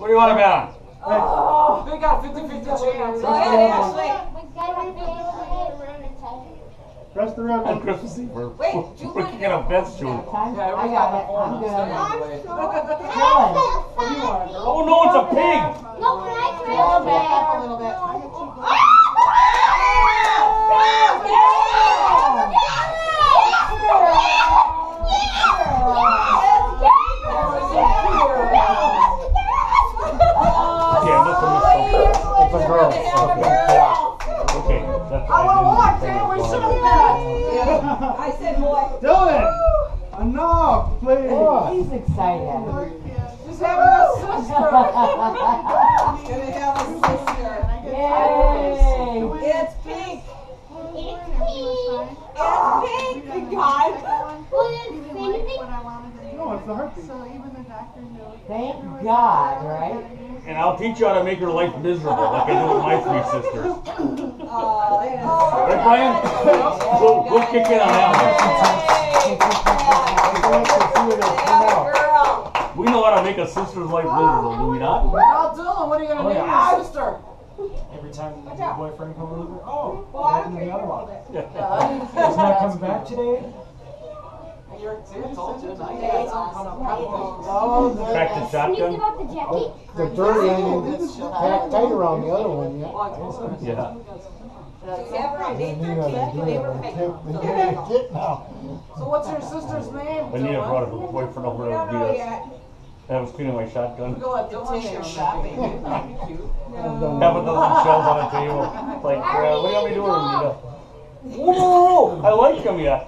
What do you want to bet on? Oh, we got 50 50 chance. Go ahead, Ashley. Press the red On. Christmas Eve, we're, Wait, we're you we're kicking a bet shoot. Yeah, we got got the phone. I'm good. Dylan. Dylan. What do you want, girl? Oh no, it's a pig! A girl. Okay, okay, that's I want I to didn't watch it. We should was have one. I said boy. Dylan! Enough, please. He's excited. Just having a sister. Gonna have a sister. Yay! It's pink. It's pink. It's pink, you guys. Well, it's anything. No, it's the heartbeat. Thank God, right? And I'll teach you how to make her life miserable, like I do with my three sisters. Oh, that Right, Brian? We'll, we'll kick in on that is. Girl. one. We know how to make a sister's life miserable, do we not? Now, Dylan, what are you going oh, to Oh, name yeah. your sister? Every time your boyfriend comes over, oh, Well, I what don't happened to care. the other one? Yeah. He's not coming back today? You're, see, I told you. Now you got something coming up. Oh, the, Back to shotgun? the jacket. the dirty end is packed tight around the other one, yeah. Yeah. You have her on eight They need to thirteen? do They it. were gonna get now. So what's your sister's name? When Nina Dylan? brought her boyfriend over We to don't know beat us, yet. I was cleaning my shotgun. Go let Dylan take her shopping. That'd be cute. Have a dozen shells on the table. Like, uh, what are you want me to do with them, Nina? Whoa, whoa, whoa! I like them yet.